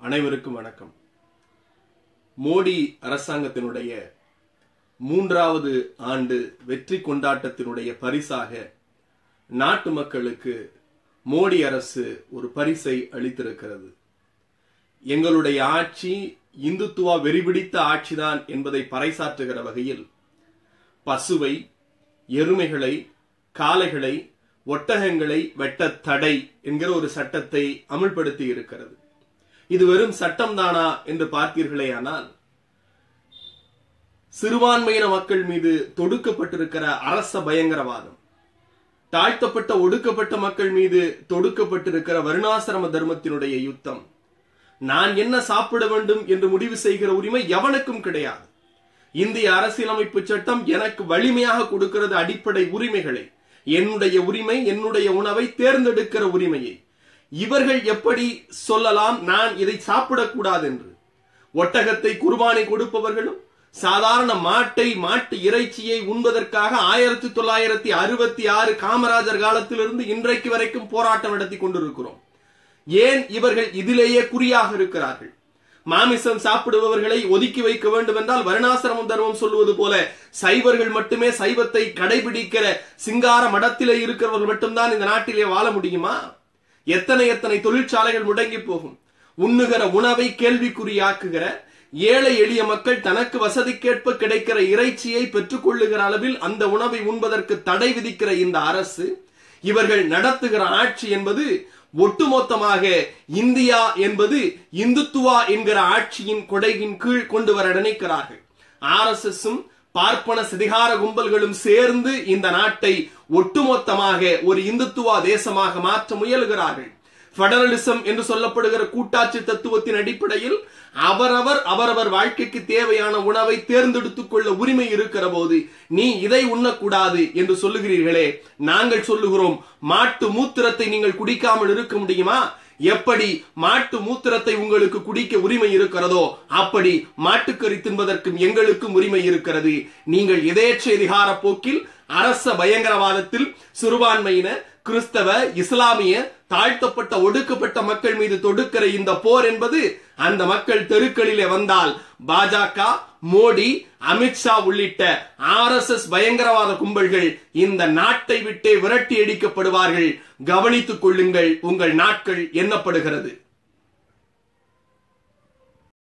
அனைவருக்கும் வணக்கம். மோடி அரசாங்கத்தினுடைய மூன்றாவது ஆண்டு வெற்றி கொண்டாட்டத்தினுடைய பரிசாக நாட்டு மக்களுக்கு மோடி அரசு ஒரு பரிசை அளித்திருக்கிறது. எங்களுடைய ஆட்சி இந்துத்துவா வெறிபிடித்த ஆட்சிதான் என்பதை பறைசாற்றுகிற வகையில் பசுவை எருமைகளை காளைகளை ஒட்டகங்களை வெட்ட தடை என்கிற ஒரு சட்டத்தை அமுல்படுத்தி இருக்கிறது. இது வெறும் சட்டம் தானா என்று பார்த்தீர்களே ஆனால் சிறுபான்மையின மக்கள் மீது தொடுக்கப்பட்டிருக்கிற அரச பயங்கரவாதம் தாழ்த்தப்பட்ட ஒடுக்கப்பட்ட மக்கள் மீது தொடுக்கப்பட்டிருக்கிற வருணாசிரம தர்மத்தினுடைய யுத்தம் நான் என்ன சாப்பிட வேண்டும் என்று முடிவு செய்கிற உரிமை எவனுக்கும் கிடையாது. இந்திய அரசியலமைப்பு சட்டம் எனக்கு வலிமையாக கொடுக்கிறது அடிப்படை உரிமைகளை என்னுடைய உரிமை என்னுடைய உணவை தேர்ந்தெடுக்கிற உரிமையை. இவர்கள் எப்படி சொல்லலாம்? நான் இதை சாப்பிடக்கூடாது என்று ஒட்டகத்தை குர்பானை கொடுப்பவர்களும் சாதாரண மாட்டை மாட்டு இறைச்சியை உண்பதற்காக ஆயிரத்தி தொள்ளாயிரத்தி அறுபத்தி ஆறு காமராஜர் காலத்திலிருந்து இன்றைக்கு வரைக்கும் போராட்டம் நடத்தி கொண்டிருக்கிறோம். ஏன் இவர்கள் இதிலேயே குறியாக இருக்கிறார்கள்? மாமிசம் சாப்பிடுபவர்களை ஒதுக்கி வைக்க வேண்டும் என்றால் வருணாசிரமம் தர்மம் சொல்லுவது போல சைவர்கள் மட்டுமே சைவத்தை கடைபிடிக்கிற சிங்கார மடத்திலே இருக்கிறவர்கள் மட்டும்தான் இந்த நாட்டிலே வாழ முடியுமா? எத்தனை எத்தனை தொழிற்சாலைகள் முடங்கி போகும். உண்ணுகிற உணவை கேள்விக்குறியாக்குகிற ஏழை எளிய மக்கள் தனக்கு வசதிக்கேற்ப கிடைக்கிற இறைச்சியை பெற்றுக் கொள்ளுகிற அளவில் அந்த உணவை உண்பதற்கு தடை விதிக்கிற இந்த அரசு இவர்கள் நடத்துகிற ஆட்சி என்பது ஒட்டுமொத்தமாக இந்தியா என்பது இந்துத்துவா என்கிற ஆட்சியின் கொடையின் கீழ் கொண்டு வர நினைக்கிறார்கள். ஆர் எஸ் எஸும் பார்ப்பன சிதிகார கும்பல்களும் சேர்ந்து இந்த நாட்டை ஒட்டுமொத்தமாக ஒரு இந்துத்துவா தேசமாக மாற்ற முயலுகிறார்கள். பெடரலிசம் என்று சொல்லப்படுகிற கூட்டாட்சி தத்துவத்தின் அடிப்படையில் அவரவர் அவரவர் வாழ்க்கைக்கு தேவையான உணவை தேர்ந்தெடுத்துக் கொள்ள உரிமை இருக்கிற போது நீ இதை உண்ணக்கூடாது என்று சொல்லுகிறீர்களே. நாங்கள் சொல்லுகிறோம் மாட்டு மூத்திரத்தை நீங்கள் குடிக்காமல் இருக்க முடியுமா? எப்படி மாட்டு மூத்திரத்தை உங்களுக்கு குடிக்க உரிமை இருக்கிறதோ அப்படி மாட்டுக்கறி தின்பதற்கும் எங்களுக்கும் உரிமை இருக்கிறது. நீங்கள் எதேச்ச அதிகார போக்கில் அரச பயங்கரவாதத்தில் சிறுபான்மையின கிறிஸ்தவ இஸ்லாமிய தாழ்த்தப்பட்ட ஒடுக்கப்பட்ட மக்கள் மீது தொடுக்கிற இந்த போர் என்பது அந்த மக்கள் தெருக்களிலே வந்தால் பாஜக மோடி அமித்ஷா உள்ளிட்ட ஆர் எஸ் எஸ் பயங்கரவாத கும்பல்கள் இந்த நாட்டை விட்டே விரட்டி அடிக்கப்படுவார்கள். கவனித்துக் கொள்ளுங்கள் உங்கள் நாட்கள் எண்ணப்படுகிறது.